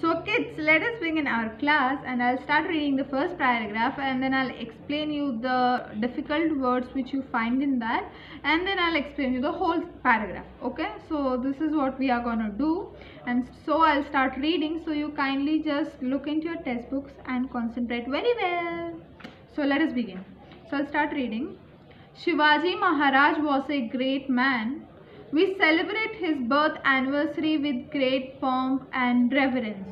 So kids, let us begin our class and I'll start reading the first paragraph and then I'll explain you the difficult words which you find in that and then I'll explain you the whole paragraph. Okay, so this is what we are gonna do and so I'll start reading so you kindly just look into your textbooks and concentrate very well. So let us begin. So I'll start reading. Shivaji Maharaj was a great man we celebrate his birth anniversary with great pomp and reverence.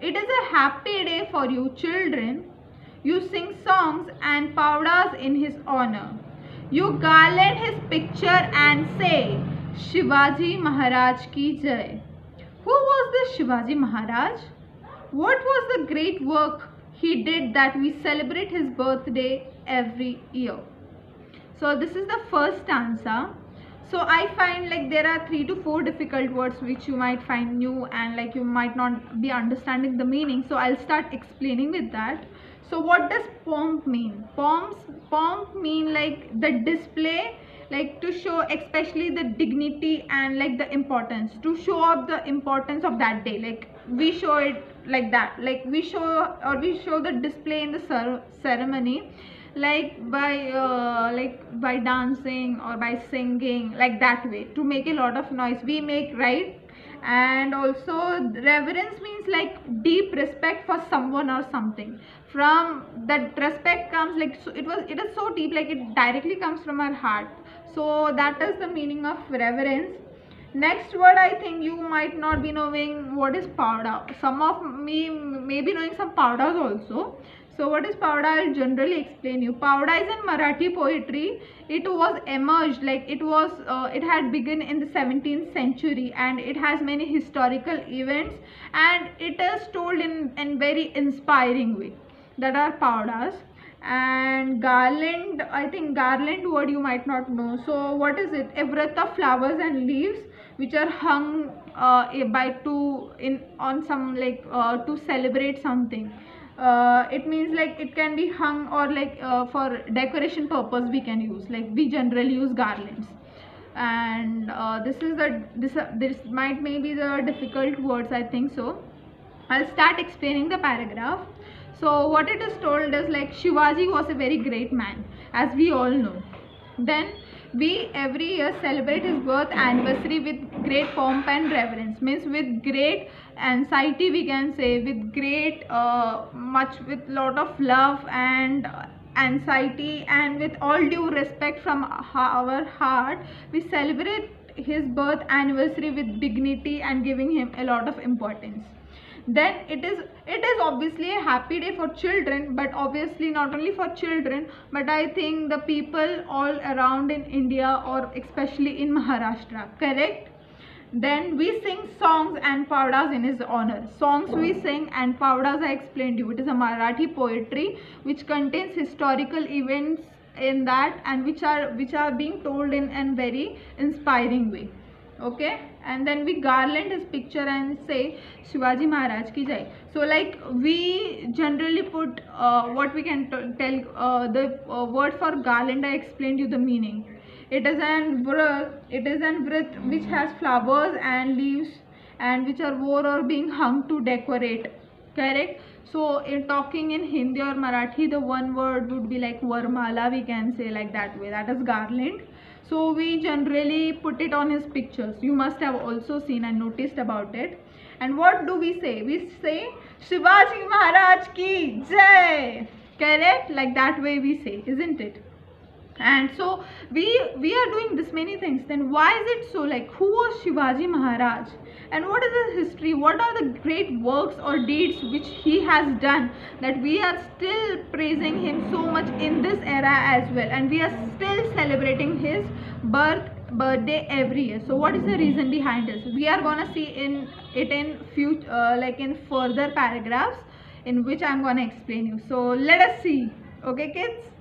It is a happy day for you children. You sing songs and powdas in his honor. You garland his picture and say, Shivaji Maharaj ki jai. Who was this Shivaji Maharaj? What was the great work he did that we celebrate his birthday every year? So this is the first stanza so i find like there are three to four difficult words which you might find new and like you might not be understanding the meaning. So i'll start explaining with that. So what does pomp mean? Pomps pomp mean like the display like to show especially the dignity and like the importance to show up the importance of that day. Like we show it like that. Like we show or we show the display in the ceremony like by uh, like by dancing or by singing like that way to make a lot of noise. We make right? And also reverence means like deep respect for someone or something. From that respect comes like so it was it is so deep like it directly comes from our heart. So that is the meaning of reverence. Next word i think you might not be knowing what is powder? Some of me may be knowing some powders also so what is Pauda? I'll generally explain you. Pauda is in Marathi poetry. It was emerged like it was, uh, it had begun in the 17th century and it has many historical events and it is told in, in very inspiring way. That are Paudas and garland i think garland word you might not know so what is it a wreath of flowers and leaves which are hung uh, by two in on some like uh, to celebrate something uh, it means like it can be hung or like uh, for decoration purpose we can use. Like we generally use garlands. And uh, this is the this uh, this might maybe the difficult words i think so. I'll start explaining the paragraph. So what it is told is like shivaji was a very great man as we all know. Then we every year celebrate his birth anniversary with great pomp and reverence. Means with great anxiety we can say with great uh, much with lot of love and anxiety and with all due respect from our heart we celebrate his birth anniversary with dignity and giving him a lot of importance then it is it is obviously a happy day for children but obviously not only for children but i think the people all around in india or especially in maharashtra correct? Then we sing songs and paudas in his honor. Songs we sing and paudas i explained to you. It is a marathi poetry which contains historical events in that and which are which are being told in a very inspiring way okay? And then we garland his picture and say Shivaji Maharaj ki jai. So like we generally put uh, what we can tell uh, the uh, word for garland I explained you the meaning. It is an it is an wreath which has flowers and leaves and which are wore or being hung to decorate correct. So in talking in Hindi or Marathi the one word would be like varmala we can say like that way. That is garland. So we generally put it on his pictures. You must have also seen and noticed about it. And what do we say? We say shivaji maharaj ki jai. Correct? Like that way we say isn't it? And so we we are doing this many things. Then why is it so? Like who was shivaji maharaj and what is his history? What are the great works or deeds which he has done that we are still praising him so much in this era as well? And we are still celebrating his birth birthday every year. So what is the reason behind this? We are gonna see in it in future uh, like in further paragraphs in which i'm gonna explain you. So let us see. Okay kids